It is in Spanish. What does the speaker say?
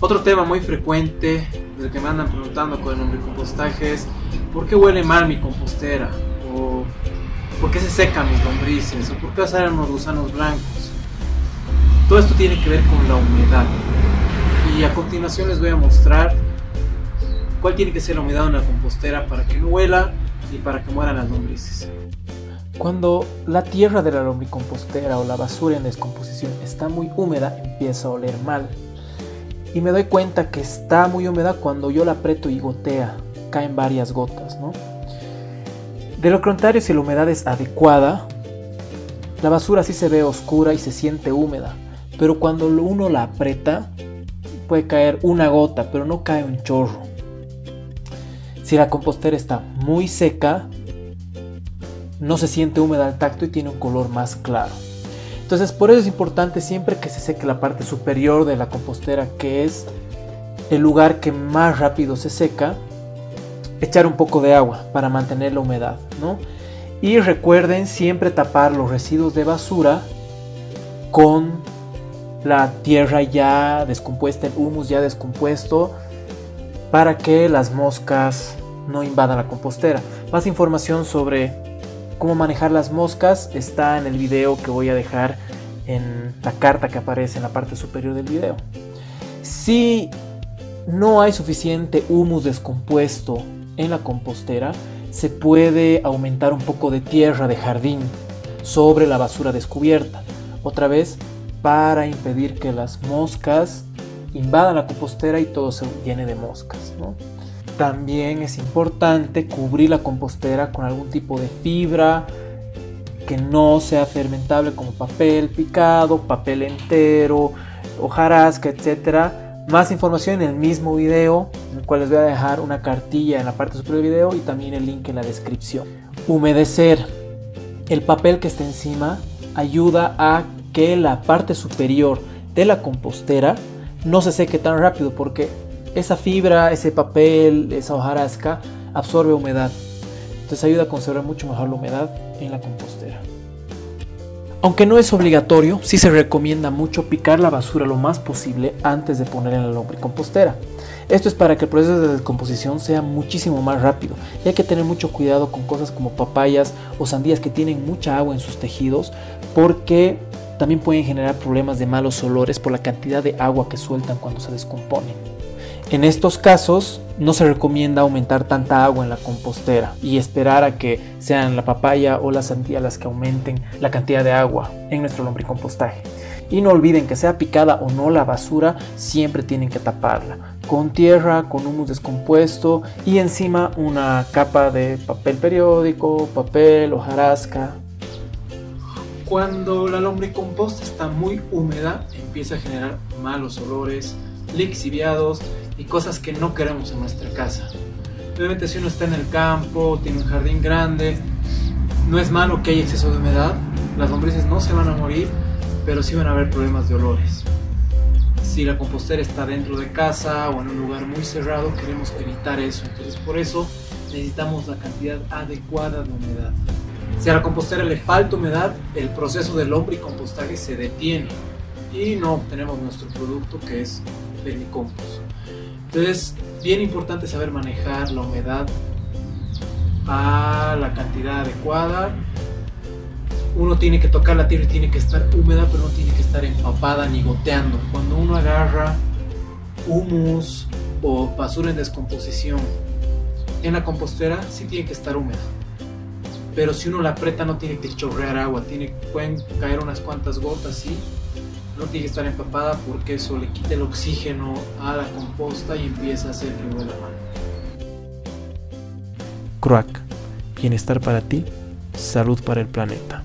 Otro tema muy frecuente del que me andan preguntando con el lombricompostaje es ¿por qué huele mal mi compostera? ¿O por qué se secan mis lombrices? ¿O por qué salen los gusanos blancos? Todo esto tiene que ver con la humedad. Y a continuación les voy a mostrar cuál tiene que ser la humedad de una compostera para que no huela y para que mueran las lombrices. Cuando la tierra de la lombricompostera o la basura en descomposición está muy húmeda, empieza a oler mal. Y me doy cuenta que está muy húmeda cuando yo la aprieto y gotea, caen varias gotas, ¿no? De lo contrario, si la humedad es adecuada, la basura sí se ve oscura y se siente húmeda, pero cuando uno la aprieta, puede caer una gota, pero no cae un chorro. Si la compostera está muy seca, no se siente húmeda al tacto y tiene un color más claro. Entonces por eso es importante siempre que se seque la parte superior de la compostera, que es el lugar que más rápido se seca, echar un poco de agua para mantener la humedad. ¿no? Y recuerden siempre tapar los residuos de basura con la tierra ya descompuesta, el humus ya descompuesto, para que las moscas no invadan la compostera. Más información sobre cómo manejar las moscas está en el video que voy a dejar en la carta que aparece en la parte superior del video. Si no hay suficiente humus descompuesto en la compostera, se puede aumentar un poco de tierra de jardín sobre la basura descubierta. Otra vez, para impedir que las moscas invadan la compostera y todo se llene de moscas. También es importante cubrir la compostera con algún tipo de fibra que no sea fermentable como papel picado, papel entero, hojarasca, etc. Más información en el mismo video, en el cual les voy a dejar una cartilla en la parte superior del video y también el link en la descripción. Humedecer. El papel que está encima ayuda a que la parte superior de la compostera no se seque tan rápido porque esa fibra, ese papel, esa hojarasca absorbe humedad. Entonces ayuda a conservar mucho mejor la humedad en la compostera. Aunque no es obligatorio, sí se recomienda mucho picar la basura lo más posible antes de ponerla en la lombricompostera. Esto es para que el proceso de descomposición sea muchísimo más rápido y hay que tener mucho cuidado con cosas como papayas o sandías que tienen mucha agua en sus tejidos porque también pueden generar problemas de malos olores por la cantidad de agua que sueltan cuando se descomponen. En estos casos no se recomienda aumentar tanta agua en la compostera y esperar a que sean la papaya o la sandía las que aumenten la cantidad de agua en nuestro lombricompostaje. Y no olviden que sea picada o no la basura, siempre tienen que taparla con tierra, con humus descompuesto y encima una capa de papel periódico, papel, hojarasca, cuando la lombricomposta está muy húmeda, empieza a generar malos olores, lixiviados y cosas que no queremos en nuestra casa. Obviamente si uno está en el campo, tiene un jardín grande, no es malo que haya exceso de humedad, las lombrices no se van a morir, pero sí van a haber problemas de olores. Si la compostera está dentro de casa o en un lugar muy cerrado, queremos evitar eso. Entonces por eso necesitamos la cantidad adecuada de humedad. Si a la compostera le falta humedad, el proceso del lombricompostaje se detiene y no obtenemos nuestro producto que es vermicompost. Entonces, bien importante saber manejar la humedad a la cantidad adecuada. Uno tiene que tocar la tierra y tiene que estar húmeda, pero no tiene que estar empapada ni goteando. Cuando uno agarra humus o basura en descomposición en la compostera, sí tiene que estar húmeda pero si uno la aprieta no tiene que chorrear agua, tiene, pueden caer unas cuantas gotas, ¿sí? No tiene que estar empapada porque eso le quita el oxígeno a la composta y empieza a hacer que huela mal. Crack, bienestar para ti, salud para el planeta.